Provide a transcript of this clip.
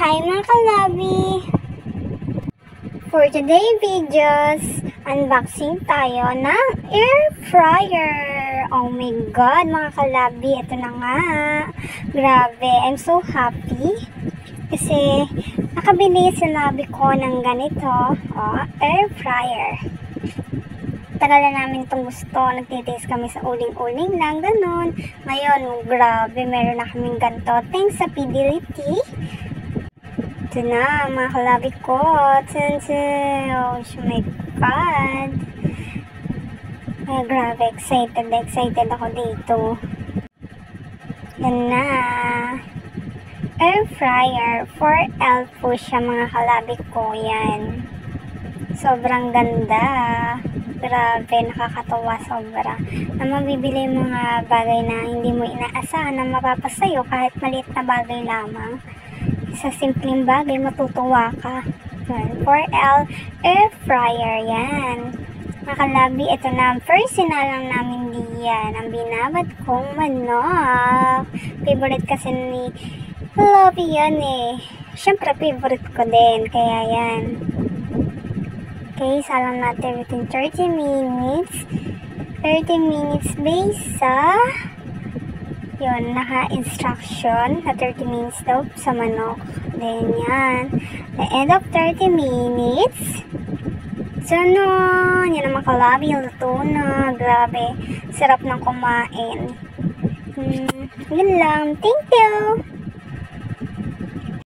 Hi mga kalabi! For today videos, unboxing tayo ng air fryer. Oh my god mga kalabi, ito na nga. Grabe, I'm so happy. Kasi nakabili sa labi ko ng ganito, oh, air fryer. Tagal na namin itong gusto. Nagtitiis kami sa uling-uling lang, ganun. Ngayon, grabe, meron na kaming ganito. Thanks sa Fidelity. Ito na, mga kalabi ko. Tsun, tsun. Oh my God. Ay, grabe, excited, excited ako dito. Yan na. Air fryer. 4L po siya, mga kalabi ko. Yan. Sobrang ganda. Grabe, nakakatawa sobra. Na mabibili mga bagay na hindi mo inaasahan na mapapasayo kahit maliit na bagay lamang. Sa simpleng bagay, matutuwa ka. Yan, 4L air fryer yan. Nakalabi, ito na. First, sinalang namin diyan. Ang binabad kong manok. Favorite kasi ni Lovey yan eh. Siyempre, favorite ko din. Kaya yan. Okay, salang natin within 30 minutes. 30 minutes based sa yun, naka-instruction na 30 minutes daw sa manok. Then, yan. The end of 30 minutes. So, no, yan ang makalabi. Luto na. Grabe. Sarap ng kumain. Hmm, yun lang. Thank you!